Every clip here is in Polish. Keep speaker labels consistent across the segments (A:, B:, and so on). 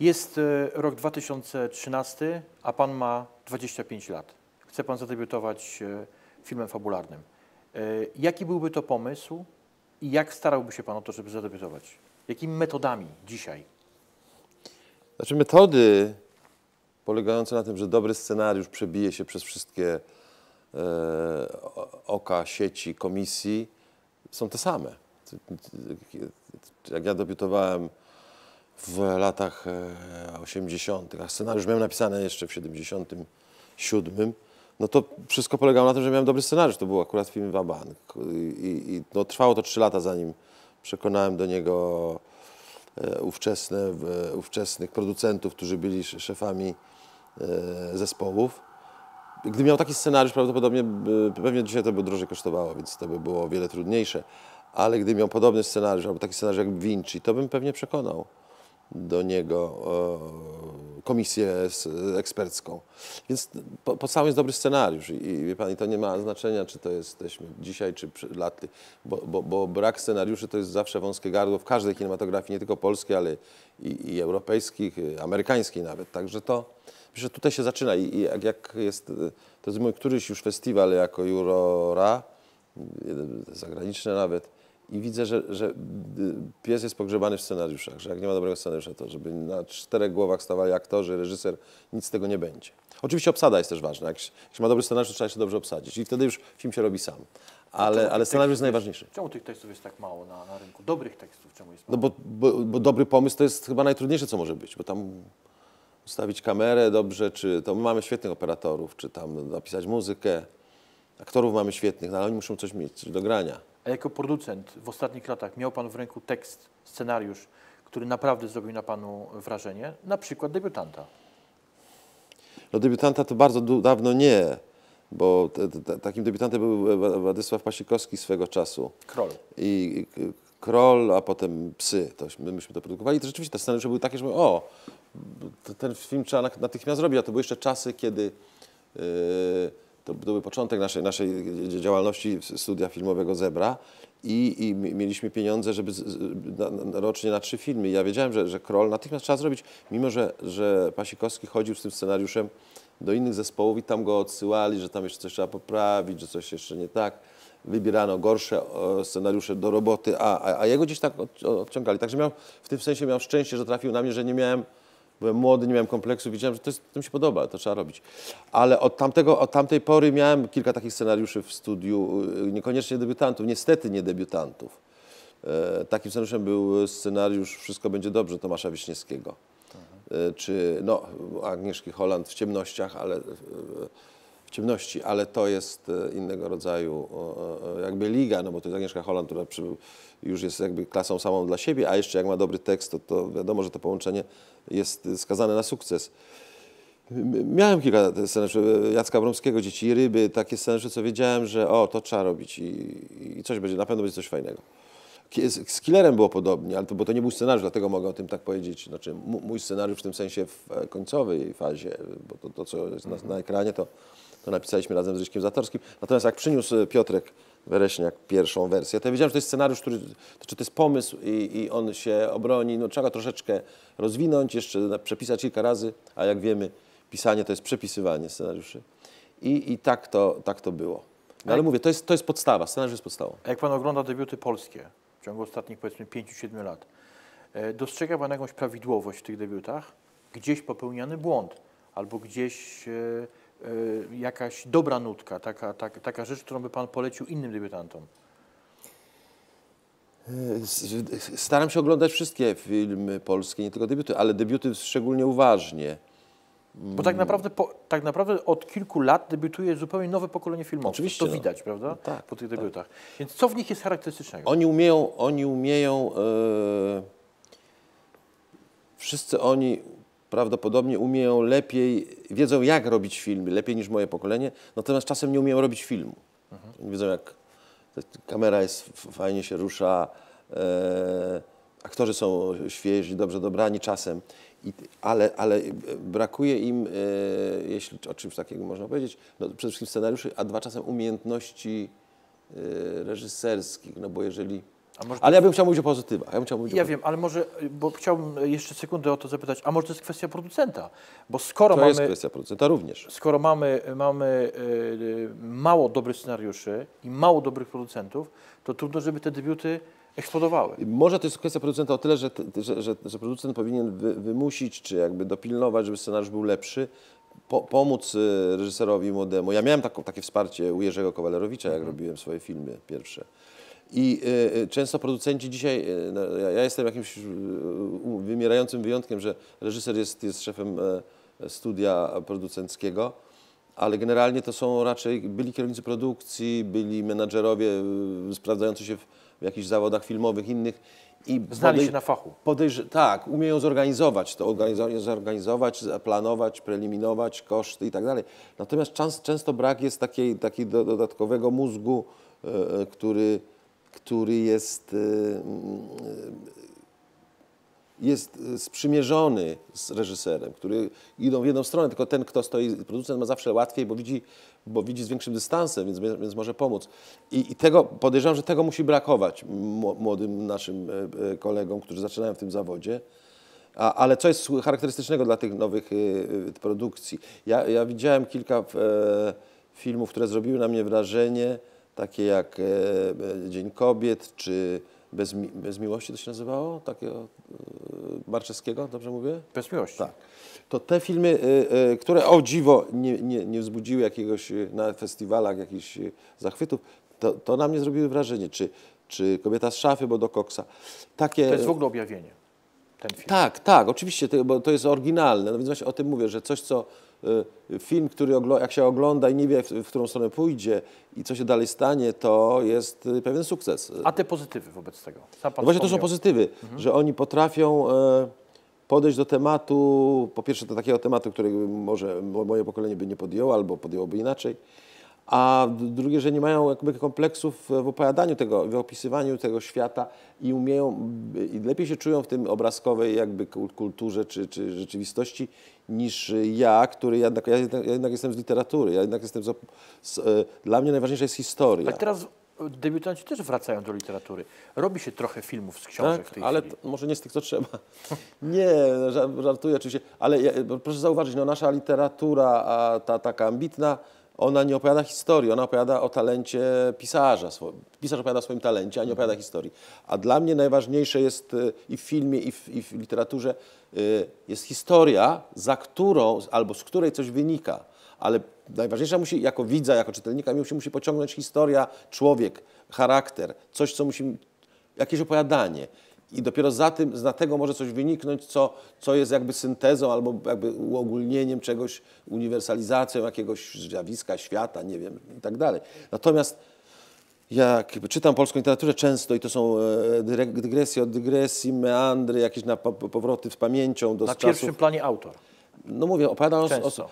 A: Jest e, rok 2013, a pan ma 25 lat. Chce pan zadebiutować e, filmem fabularnym. E, Jaki byłby to pomysł i jak starałby się pan o to, żeby zadebiutować? Jakimi metodami dzisiaj?
B: Znaczy metody polegające na tym, że dobry scenariusz przebije się przez wszystkie oka, sieci, komisji, są te same. Jak ja debiutowałem w latach e, 80., a scenariusz miałem napisany jeszcze w 77, no to wszystko polegało na tym, że miałem dobry scenariusz. To był akurat film Wabank. I, i, no, trwało to trzy lata, zanim przekonałem do niego e, ówczesne, e, ówczesnych producentów, którzy byli sz- szefami e, zespołów. Gdybym miał taki scenariusz, prawdopodobnie pewnie dzisiaj to by drożej kosztowało, więc to by było o wiele trudniejsze. Ale gdybym miał podobny scenariusz, albo taki scenariusz jak Vinci, to bym pewnie przekonał do niego e, komisję ekspercką. Więc po- podstawą jest dobry scenariusz i, wie to nie ma znaczenia, czy to jesteśmy dzisiaj, czy przy- lat, bo, bo, bo brak scenariuszy to jest zawsze wąskie gardło w każdej kinematografii, nie tylko polskiej, ale i, i europejskich, amerykańskiej nawet. Także to, myślę, że tutaj się zaczyna i, i jak, jak jest, e, to jest mój któryś już festiwal jako jurora, zagraniczny nawet, i widzę, że, że y, pies jest pogrzebany w scenariuszach, że jak nie ma dobrego scenariusza, to żeby na czterech głowach stawali aktorzy, reżyser, nic z tego nie będzie. Oczywiście obsada jest też ważna. Jak się, jak się ma dobry scenariusz, to trzeba się dobrze obsadzić i wtedy już film się robi sam. Ale, ale scenariusz jest najważniejszy.
A: Czemu tych tekstów jest tak mało na, na rynku? Dobrych tekstów czemu jest
B: No
A: mało?
B: bo, bo, bo dobry pomysł to jest chyba najtrudniejsze, co może być, bo tam ustawić kamerę dobrze, czy to my mamy świetnych operatorów, czy tam napisać muzykę. Aktorów mamy świetnych, no ale oni muszą coś mieć, coś do grania.
A: A jako producent w ostatnich latach miał pan w ręku tekst, scenariusz, który naprawdę zrobił na panu wrażenie? Na przykład debiutanta.
B: No debiutanta to bardzo dawno nie, bo te, te, takim debiutantem był Władysław Pasikowski swego czasu.
A: Kroll.
B: I k- Kroll, a potem Psy. To, my myśmy to produkowali. I to rzeczywiście te scenariusze były takie, że mówię, o, ten film trzeba na- natychmiast zrobić. A to były jeszcze czasy, kiedy yy, to, był początek naszej, naszej działalności studia filmowego Zebra i, i mi- mieliśmy pieniądze, żeby z, na, rocznie na trzy filmy. Ja wiedziałem, że, że Kroll natychmiast trzeba zrobić, mimo że, że Pasikowski chodził z tym scenariuszem do innych zespołów i tam go odsyłali, że tam jeszcze coś trzeba poprawić, że coś jeszcze nie tak. Wybierano gorsze scenariusze do roboty, a, a, a jego gdzieś tak od, odciągali. Także miał, w tym sensie miałem szczęście, że trafił na mnie, że nie miałem, byłem młody, nie miałem kompleksu, widziałem, że to, jest, to mi się podoba, to trzeba robić. Ale od, tamtego, od tamtej pory miałem kilka takich scenariuszy w studiu, y, niekoniecznie debiutantów, niestety nie debiutantów. E, Takim scenariuszem był scenariusz Wszystko będzie dobrze Tomasza Wiśniewskiego. E, Czy no, Agnieszki Holland w ciemnościach, ale e, ciemności, ale to jest e, innego rodzaju e, e, jakby liga, no bo to jest Agnieszka Holland, która już jest jakby klasą samą dla siebie, a jeszcze jak ma dobry tekst, to, to wiadomo, że to połączenie jest skazane na sukces. Miałem kilka scenariuszy Jacka Bromskiego, Dzieci Ryby, takie scenariusze, co wiedziałem, że o, to trzeba robić i, i coś będzie, na pewno będzie coś fajnego. Z, z Killerem było podobnie, ale to, bo to nie był scenariusz, dlatego mogę o tym tak powiedzieć. Znaczy, mój scenariusz w tym sensie w e, końcowej fazie, bo to, to co jest na, na ekranie, to, to napisaliśmy razem z Ryśkiem Zatorskim. Natomiast jak przyniósł e, Piotrek Wereśniak pierwszą wersję, to ja wiedziałem, że to jest scenariusz, który, to, czy to jest pomysł i, i on się obroni. No, trzeba troszeczkę rozwinąć, jeszcze przepisać kilka razy, a jak wiemy, pisanie to jest przepisywanie scenariuszy. I, i tak, to, tak to było. No, ale mówię, to jest, to jest podstawa, scenariusz jest podstawą.
A: A jak pan ogląda debiuty polskie w ciągu ostatnich powiedzmy 5-7 lat, e, dostrzega pan jakąś prawidłowość w tych debiutach? Gdzieś popełniany błąd albo gdzieś e, jakaś dobra nutka, taka, tak, taka rzecz, którą by pan polecił innym debiutantom?
B: S- Staram się oglądać wszystkie filmy polskie, nie tylko debiuty, ale debiuty szczególnie uważnie.
A: Bo tak naprawdę, po, tak naprawdę od kilku lat debiutuje zupełnie nowe pokolenie filmowców.
B: Oczywiście,
A: To
B: no.
A: widać, prawda?
B: tak,
A: po tych debiutach. Więc co w nich jest charakterystycznego?
B: Oni umieją, oni umieją, e, wszyscy oni prawdopodobnie umieją lepiej, wiedzą jak robić filmy, lepiej niż moje pokolenie, natomiast czasem nie umieją robić filmu. Oni wiedzą jak kamera jest, fajnie się rusza, e, aktorzy są świeżi, dobrze dobrani czasem, I, ale, ale brakuje im, e, jeśli o czymś takiego można powiedzieć, no, przede wszystkim scenariuszy, a dwa czasem umiejętności e, reżyserskich, no bo jeżeli
A: może
B: Ale ja bym chciał mówić o pozytywach. Ja, bym chciał mówić
A: Ja
B: o
A: wiem, ale może, bo chciałbym jeszcze sekundę o to zapytać, a może to jest kwestia producenta? Bo skoro
B: To jest
A: mamy,
B: kwestia producenta również.
A: skoro mamy, mamy y, mało dobrych scenariuszy i mało dobrych producentów, to trudno, żeby te debiuty eksplodowały.
B: Może to jest kwestia producenta o tyle, że, że, że, że producent powinien wy, wymusić, czy jakby dopilnować, żeby scenariusz był lepszy, po, pomóc y, reżyserowi młodemu. Ja miałem taką, takie wsparcie u Jerzego Kowalerowicza, jak robiłem swoje filmy pierwsze. I y, y, często producenci dzisiaj, y, no, ja, jestem jakimś wymierającym wyjątkiem, że reżyser jest, jest szefem e, studia producenckiego, ale generalnie to są raczej byli kierownicy produkcji, byli menadżerowie sprawdzający się w, w jakichś zawodach filmowych innych. I
A: Znali się na fachu.
B: Podejrz- tak, umieją zorganizować to, organizo- zorganizować, zaplanować, preeliminować koszty i tak dalej. Natomiast czas, często brak jest takiej, takiej do, dodatkowego mózgu, e, e, który, który jest, e, mm, e, jest e, sprzymierzony z reżyserem, który idą w jedną stronę, tylko ten, kto stoi, producent ma zawsze łatwiej, bo widzi, bo widzi z większym dystansem, więc, więc może pomóc. I, I tego, podejrzewam, że tego musi brakować mło- młodym naszym e, e, kolegom, którzy zaczynają w tym zawodzie. A, ale co jest charakterystycznego dla tych nowych y, y, produkcji? Ja, ja widziałem kilka e, filmów, które zrobiły na mnie wrażenie, takie jak e, e, Dzień Kobiet, czy Bez, mi, Bez Miłości to się nazywało? Takiego e, Marczewskiego, dobrze mówię?
A: Bez miłości.
B: Tak. To te filmy, które o dziwo nie, nie, nie wzbudziły jakiegoś na festiwalach jakichś zachwytów, to, to na mnie zrobiły wrażenie. Czy, czy Kobieta z szafy, bo do koksa. Takie,
A: To jest w ogóle objawienie, ten film.
B: tak, tak, oczywiście, to, bo to jest oryginalne. No więc właśnie o tym mówię, że coś, co y, film, który jak się ogląda i nie wie, w, którą stronę pójdzie i co się dalej stanie, to jest y, pewien sukces.
A: A te pozytywy wobec tego?
B: No właśnie to są pozytywy, że oni potrafią e, podejść do tematu, po pierwsze do takiego tematu, którego może mo- moje pokolenie by nie podjęło albo podjęłoby inaczej, a drugie, że nie mają jakby kompleksów w opowiadaniu tego, w opisywaniu tego świata i umieją, i lepiej się czują w tym obrazkowej jakby kul- kulturze czy, czy rzeczywistości niż ja, który jednak, ja jednak, ja jednak jestem z literatury, ja jednak jestem z, z, e, dla mnie najważniejsza jest historia.
A: Ale teraz debiutanci też wracają do literatury. Robi się trochę filmów z książek w tej
B: ale
A: chwili.
B: to, może nie z tych, co trzeba. Nie, ża- żartuję oczywiście, ale ja, bo proszę zauważyć, no nasza literatura, a ta taka ambitna, ona nie opowiada historii, ona opowiada o talencie pisarza. Pisarz opowiada o swoim talencie, a nie opowiada historii. A dla mnie najważniejsze jest y, i w filmie, i w, i w literaturze y, jest historia, za którą, albo z której coś wynika. Ale najważniejsza musi, jako widza, jako czytelnika, musi, musi pociągnąć historia, człowiek, charakter, coś, co musi jakieś opowiadanie. I dopiero za tym, z tego może coś wyniknąć, co, co jest jakby syntezą albo jakby uogólnieniem czegoś, uniwersalizacją jakiegoś zjawiska, świata, nie wiem, i tak dalej. Natomiast jak czytam polską literaturę często i to są e, dygresje od dygresji, meandry, jakieś na, po- powroty z pamięcią do
A: Na
B: czasów...
A: pierwszym planie autor.
B: No mówię, opowiada o.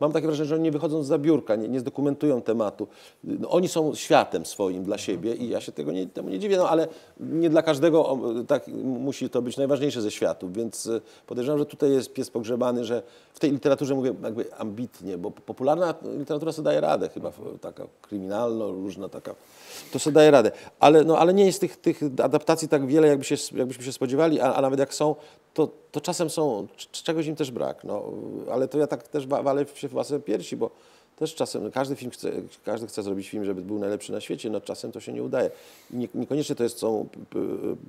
B: Mam takie wrażenie, że oni nie wychodzą z biurka, nie, nie zdokumentują tematu. No, oni są światem swoim dla siebie i ja się tego nie, temu nie dziwię, no ale nie dla każdego tak musi to być najważniejsze ze światów, więc y, podejrzewam, że tutaj jest pies pogrzebany, że w tej literaturze mówię jakby ambitnie, bo popularna literatura sobie daje radę chyba, taka kryminalna, różna taka, to sobie daje radę. Ale, no, ale nie jest tych, tych adaptacji tak wiele, jakby się, jakbyśmy się spodziewali, a, a nawet jak są, to, to czasem są, czegoś im też brak. No, ale to ja tak też wa- walę się w własne piersi, bo też czasem każdy film chce, każdy chce zrobić film, żeby był najlepszy na świecie, no czasem to się nie udaje. I nie, niekoniecznie to jest, są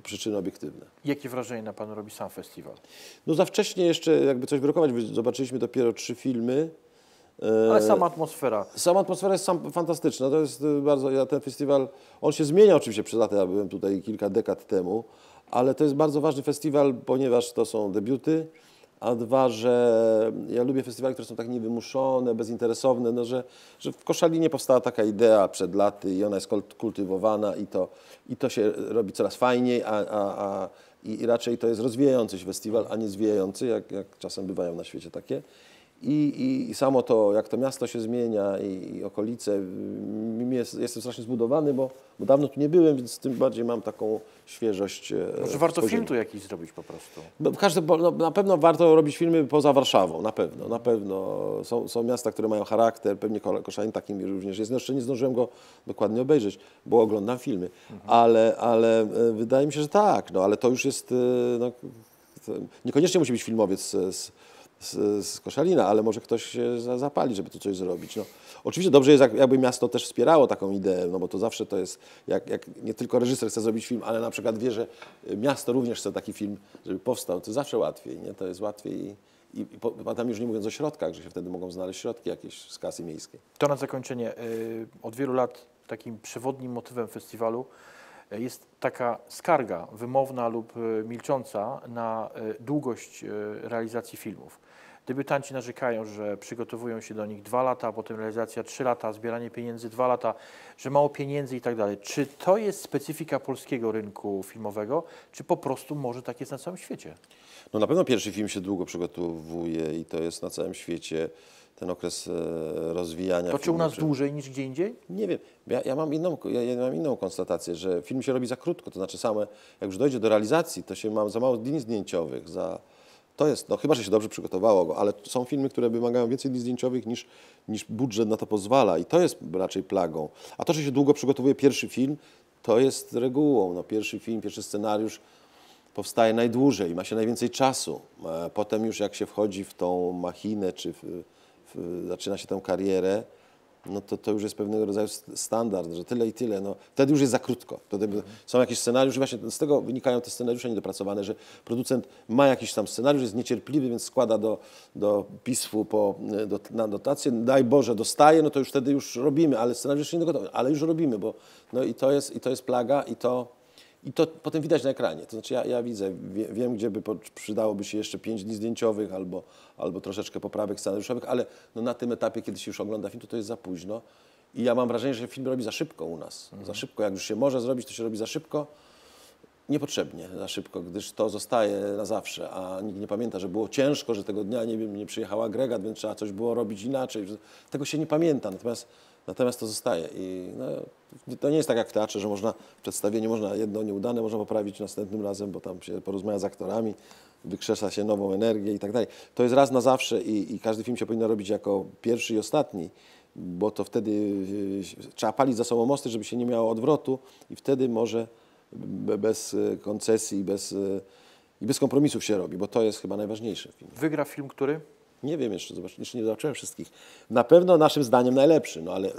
B: przyczyny obiektywne.
A: Jakie wrażenie na panu robi sam festiwal?
B: No za wcześnie jeszcze jakby coś wyrokować, wy- zobaczyliśmy dopiero trzy filmy.
A: Ale sama atmosfera.
B: Sama atmosfera jest sam fantastyczna. To jest bardzo, ja ten festiwal, on się zmienia oczywiście przez lata, ja byłem tutaj kilka dekad temu, ale to jest bardzo ważny festiwal, ponieważ to są debiuty, a dwa, że ja lubię festiwale, które są tak niewymuszone, bezinteresowne, no, że, że w Koszalinie powstała taka idea przed laty i ona jest kult- kultywowana i to, i to się robi coraz fajniej, a, a, a, i, i raczej to jest rozwijający się festiwal, a nie zwijający, jak, jak czasem bywają na świecie takie. I, i, I samo to, jak to miasto się zmienia i, i okolice, mm, jest, jestem strasznie zbudowany, bo, bo dawno tu nie byłem, więc tym bardziej mam taką świeżość. e,
A: Może warto film tu jakiś zrobić po prostu.
B: No, każdy, no, na pewno warto robić filmy poza Warszawą, na pewno, na pewno. Są, są miasta, które mają charakter, pewnie Ko- Koszalin takim również jest. No, Jeszcze nie zdążyłem go dokładnie obejrzeć, bo oglądam filmy, ale, ale e, wydaje mi się, że tak, no ale to już jest, e, no, niekoniecznie musi być filmowiec z, z, z, z Koszalina, ale może ktoś się za- zapali, żeby tu coś zrobić. No. Oczywiście dobrze jest, jak- jakby miasto też wspierało taką ideę, no bo to zawsze to jest, jak, jak nie tylko reżyser chce zrobić film, ale na przykład wie, że miasto również chce taki film, żeby powstał, to zawsze łatwiej, nie? To jest łatwiej i, i, tam już nie mówiąc o środkach, że się wtedy mogą znaleźć środki jakieś z kasy miejskiej.
A: To na zakończenie. y, Od wielu lat takim przewodnim motywem festiwalu y, jest taka skarga wymowna lub y, milcząca na długość realizacji filmów. Debiutanci narzekają, że przygotowują się do nich dwa lata, a potem realizacja trzy lata, zbieranie pieniędzy dwa lata, że mało pieniędzy i tak dalej. Czy to jest specyfika polskiego rynku filmowego, czy po prostu może tak jest na całym świecie?
B: No na pewno pierwszy film się długo przygotowuje i to jest na całym świecie ten okres e, rozwijania
A: To czy u
B: filmu,
A: nas
B: czy-
A: dłużej niż gdzie indziej?
B: Nie wiem. Ja, ja, mam inną, ja, ja mam inną konstatację, że film się robi za krótko. To znaczy same, jak już dojdzie do realizacji, to się ma za mało dni zdjęciowych. Za, to jest, no chyba, że się dobrze przygotowało go, ale są filmy, które wymagają więcej dni zdjęciowych niż, niż budżet na to pozwala i to jest raczej plagą. A to, że się długo przygotowuje pierwszy film, to jest regułą. No, pierwszy film, pierwszy scenariusz powstaje najdłużej, ma się najwięcej czasu. E, Potem już jak się wchodzi w tą machinę, czy w, w, zaczyna się tę karierę, no to to już jest pewnego rodzaju st- standard, że tyle i tyle. No, wtedy już jest za krótko. Wtedy są jakieś scenariusze, właśnie z tego wynikają te scenariusze niedopracowane, że producent ma jakiś tam scenariusz, jest niecierpliwy, więc składa do, do PISF-u po, do, na dotację, daj Boże, dostaje, no to już wtedy już robimy, ale scenariusz nie gotowy, ale już robimy, bo no i to jest, i to jest plaga i to, i to potem widać na ekranie. To znaczy ja, ja widzę, wie, wiem, gdzie by po- przydałoby się jeszcze pięć dni zdjęciowych albo, albo troszeczkę poprawek scenariuszowych, ale no na tym etapie, kiedy się już ogląda film, to to jest za późno. I ja mam wrażenie, że film robi za szybko u nas. Za szybko. Jak już się może zrobić, to się robi za szybko. Niepotrzebnie za szybko, gdyż to zostaje na zawsze, a nikt nie pamięta, że było ciężko, że tego dnia nie, wiem, nie przyjechał agregat, więc trzeba coś było robić inaczej. Tego się nie pamięta, natomiast, natomiast to zostaje. I no, to nie jest tak jak w teatrze, że można przedstawienie, można jedno nieudane, można poprawić następnym razem, bo tam się porozmawia z aktorami, wykrzesza się nową energię i tak dalej. To jest raz na zawsze i, i każdy film się powinno robić jako pierwszy i ostatni, bo to wtedy y, trzeba palić za sobą mosty, żeby się nie miało odwrotu i wtedy może be- bez y, koncesji, bez, y, i bez kompromisów się robi, bo to jest chyba najważniejsze.
A: Wygra film, który?
B: Nie wiem jeszcze, zobacz, jeszcze nie zobaczyłem wszystkich. Na pewno naszym zdaniem najlepszy, no ale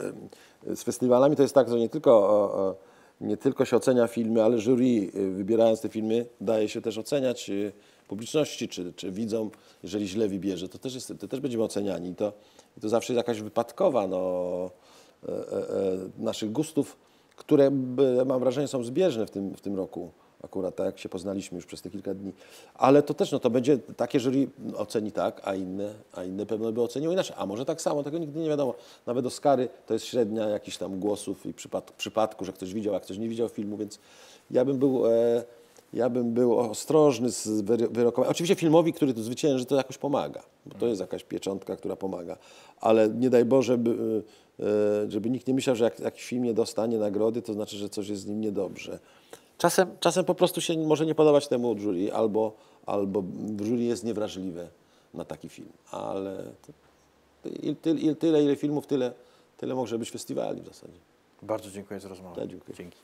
B: z festiwalami to jest tak, że nie tylko, nie tylko się ocenia filmy, ale jury y, wybierając te filmy daje się też oceniać y, publiczności czy, czy widzom, jeżeli źle wybierze, to też, jest, to też będziemy oceniani. I to, i to zawsze jest jakaś wypadkowa no, e, e, e, naszych gustów, które mam wrażenie są zbieżne w tym, w tym roku. Akurat tak jak się poznaliśmy już przez te kilka dni. Ale to też no, to będzie takie jury oceni tak, a inne, a inne pewno by oceniło inaczej. A może tak samo, tego nigdy nie wiadomo. Nawet Oscary to jest średnia jakichś tam głosów i przypad, przypadku, że ktoś widział, a ktoś nie widział filmu, więc ja bym był, e, ja bym był ostrożny z wyrokowaniem. Oczywiście filmowi, który tu zwycięży, to jakoś pomaga, bo to jest jakaś pieczątka, która pomaga. Ale nie daj Boże, by, e, żeby nikt nie myślał, że jak jakiś film nie dostanie nagrody, to znaczy, że coś jest z nim niedobrze. Czasem, czasem po prostu się może nie podobać temu jury, albo, albo jury jest niewrażliwe na taki film. Ale to, i, ty, i tyle, ile filmów, tyle, tyle może być festiwali w zasadzie.
A: Bardzo dziękuję za rozmowę.
B: Ja dziękuję.
A: Dzięki.